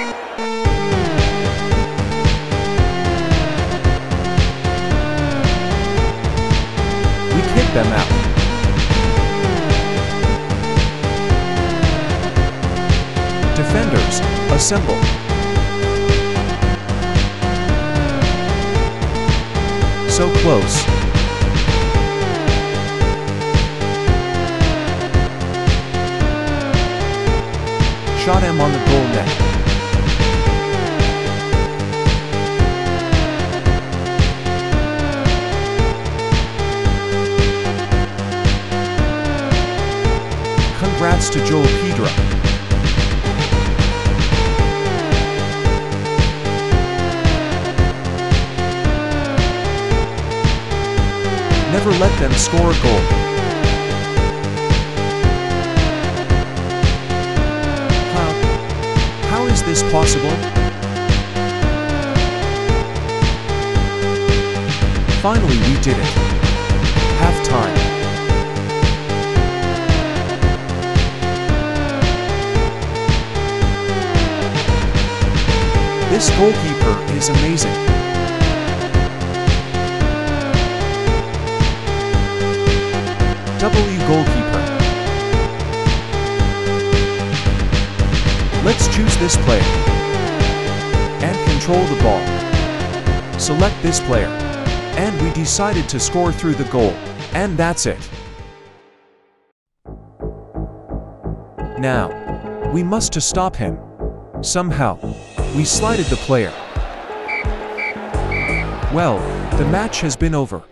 We kick them out. Defenders, assemble. So close. Shot him on the goal net. Congrats to Joel Pedro. Never let them score a goal. How? How is this possible? Finally, we did it. Half time. This goalkeeper is amazing. W goalkeeper. Let's choose this player. And control the ball. Select this player. And we decided to score through the goal. And that's it. Now, we must to stop him. Somehow, we slided the player. Well, the match has been over.